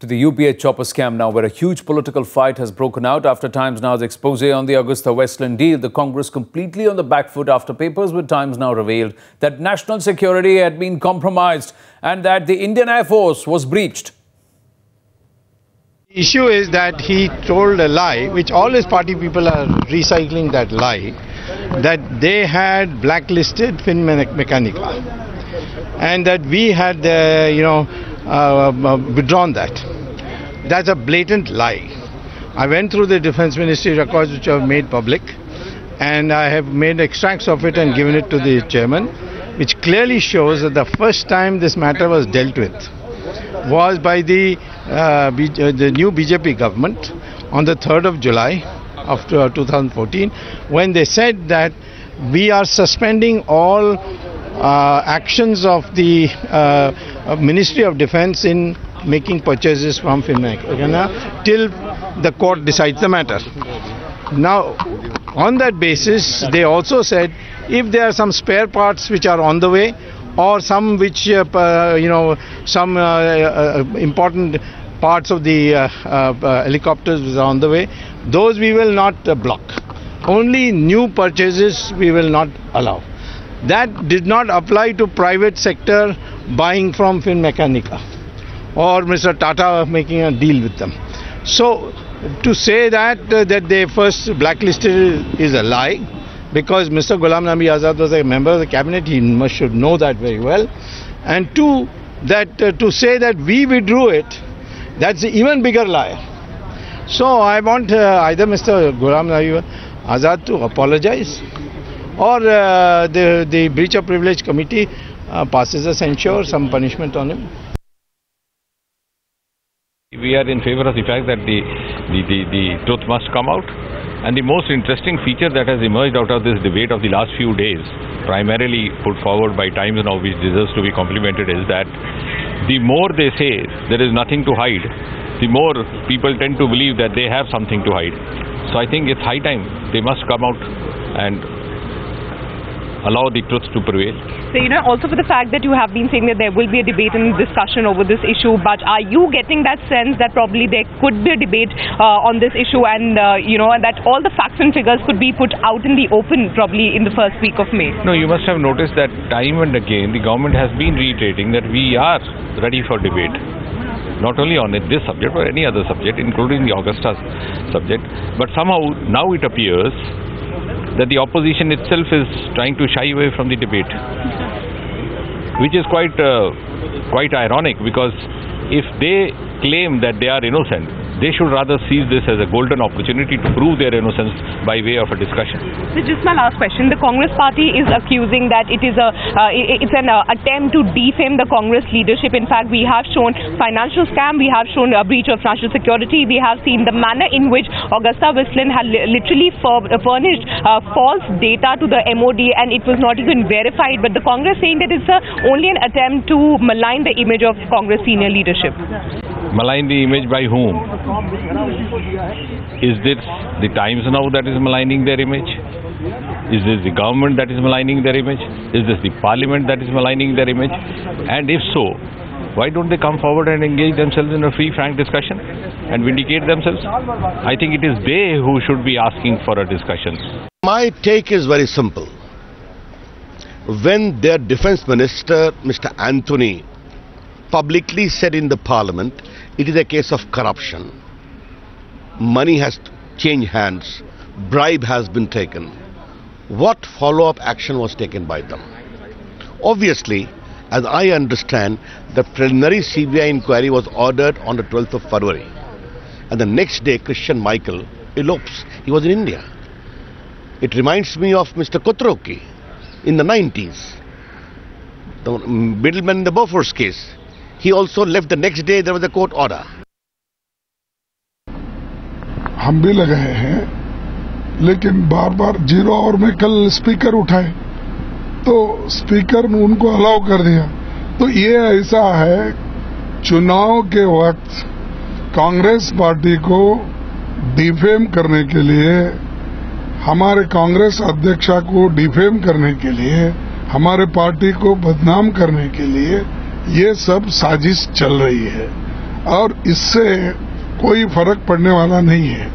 To the UPA chopper scam now, where a huge political fight has broken out after Times Now's expose on the AgustaWestland deal. The Congress completely on the back foot after papers with Times Now revealed that national security had been compromised and that the Indian Air Force was breached. The issue is that he told a lie, which all his party people are recycling that lie, that they had blacklisted Finmeccanica and that we had, uh, you know, withdrawn that. That's a blatant lie. I went through the Defense Ministry records which I have made public and I have made extracts of it and given it to the chairman, which clearly shows that the first time this matter was dealt with was by the, uh, the new BJP government on the 3rd of July of 2014 when they said that we are suspending all uh, actions of the uh, Ministry of Defense in making purchases from Finmec till the court decides the matter. Now, on that basis, they also said if there are some spare parts which are on the way or some which, uh, uh you know, some uh, uh, important parts of the helicopters are on the way, those we will not block. Only new purchases we will not allow. That did not apply to private sector buying from Finmeccanica or Mr. Tata making a deal with them. So to say that uh, that they first blacklisted is a lie because Mr. Ghulam Nabi Azad was a member of the cabinet, he must should know that very well. And two, that uh, to say that we withdrew it, that's even bigger lie. So I want uh, either Mr. Ghulam Nabi Azad to apologize or uh, the, the breach of privilege committee Uh, passes a censure, some punishment on him. We are in favor of the fact that the, the, the, the truth must come out. And the most interesting feature that has emerged out of this debate of the last few days, primarily put forward by Times Now, which deserves to be complimented, is that the more they say there is nothing to hide, the more people tend to believe that they have something to hide. So I think it's high time they must come out and allow the truth to prevail. So, you know, also for the fact that you have been saying that there will be a debate and discussion over this issue, but are you getting that sense that probably there could be a debate uh, on this issue and, uh, you know, that all the facts and figures could be put out in the open probably in the first week of May? No, you must have noticed that time and again the government has been reiterating that we are ready for debate not only on this subject but any other subject, including the Agusta subject. But somehow now it appears that the opposition itself is trying to shy away from the debate, which is quite uh, quite ironic because if they claim that they are innocent, they should rather seize this as a golden opportunity to prove their innocence by way of a discussion. So just my last question. The Congress party is accusing that it is a uh, it's an uh, attempt to defame the Congress leadership. In fact, we have shown financial scam, we have shown a breach of national security, we have seen the manner in which AgustaWestland had li literally furnished uh, false data to the MOD and it was not even verified. But the Congress saying that it's a, only an attempt to malign the image of Congress senior leadership. Malign the image by whom? Is this the Times now that is maligning their image? Is this the government that is maligning their image? Is this the parliament that is maligning their image? And if so, why don't they come forward and engage themselves in a free, frank discussion and vindicate themselves? I think it is they who should be asking for a discussion. My take is very simple. When their defense minister, Mr. Antony, publicly said in the parliament it is a case of corruption. Money has changed hands, bribe has been taken. What follow-up action was taken by them? Obviously, as I understand, the preliminary CBI inquiry was ordered on the 12th of February. And the next day, Christian Michel elopes. He was in India. It reminds me of Mr. Quattrocchi in the 90s, the middleman in the Bofors case. He also left the next day, there was a court order. हम भी लगे हैं लेकिन बार बार zero our में कल speaker उठाए तो speaker ने उनको अलाउ कर दिया तो ये ऐसा है चुनाव के वक्त कांग्रेस पार्टी को डिफेम करने के लिए हमारे कांग्रेस अध्यक्षा को डिफेम करने के लिए हमारे पार्टी को बदनाम करने के लिए ये सब साजिश चल रही है और इससे कोई फ़र्क पड़ने वाला नहीं है।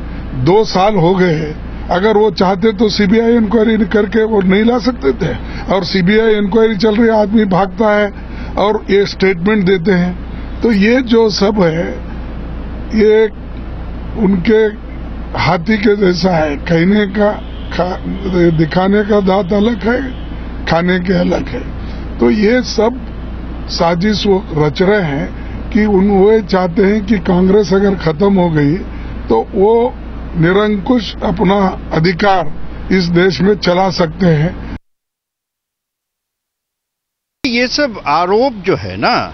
दो साल हो गए अगर वो चाहते तो सीबीआई इंक्वायरी करके वो नहीं ला सकते थे। और सीबीआई इंक्वायरी चल रही आदमी भागता है और ये स्टेटमेंट देते हैं। तो ये जो सब है ये उनके हाथी के जैसा है। कहने का खा, दिखाने का दांत अलग है खाने के अलग है। तो ये सब साजिश वो रच रहे हैं कि उन वो चाहते हैं कि कांग्रेस अगर खत्म हो गई तो वो निरंकुश अपना अधिकार इस देश में चला सकते हैं। ये सब आरोप जो है ना,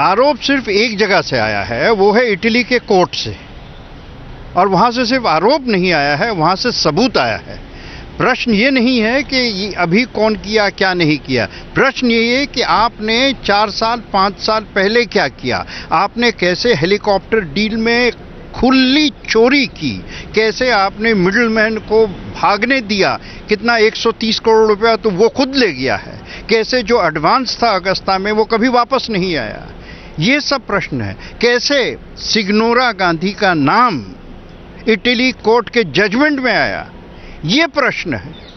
आरोप सिर्फ़ एक जगह से आया है, वो है इटली के कोर्ट से। और वहाँ से सिर्फ़ आरोप नहीं आया है, वहाँ से सबूत आया है। प्रश्न ये नहीं है कि अभी कौन किया, क्या नहीं किया। प्रश्न ये है कि आपने चार साल, पाँच साल पहले क्या किया? आपने कैसे हेलीकॉप्टर डील में खुली चोरी की? कैसे आपने मिडिलमैन को भागने दिया? कितना 130 करोड़ रुपया तो वो खुद ले गया है। कैसे जो एडवांस था अगस्ता में वो कभी वापस नहीं आया? ये सब प्रश्न है। कैसे सिग्नोरा गांधी का नाम इटली कोर्ट के जजमेंट में आया? ये प्रश्न है।